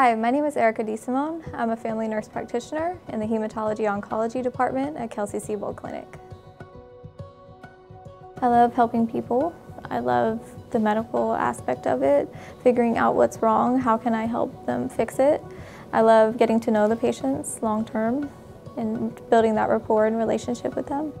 Hi, my name is Erika DeSimone. I'm a family nurse practitioner in the Hematology Oncology Department at Kelsey-Seybold Clinic. I love helping people. I love the medical aspect of it, figuring out what's wrong, how can I help them fix it. I love getting to know the patients long term and building that rapport and relationship with them.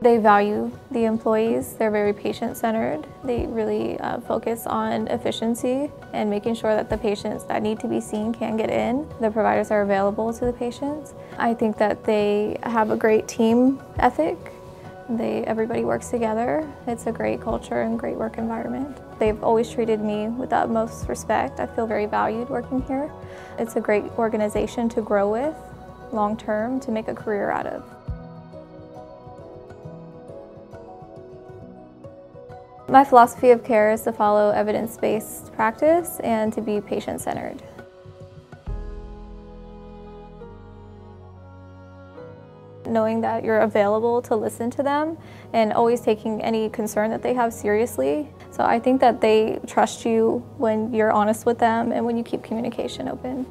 They value the employees. They're very patient-centered. They really uh, focus on efficiency and making sure that the patients that need to be seen can get in. The providers are available to the patients. I think that they have a great team ethic. They, everybody works together. It's a great culture and great work environment. They've always treated me with the utmost respect. I feel very valued working here. It's a great organization to grow with long term, to make a career out of. My philosophy of care is to follow evidence-based practice and to be patient-centered. Knowing that you're available to listen to them and always taking any concern that they have seriously. So I think that they trust you when you're honest with them and when you keep communication open.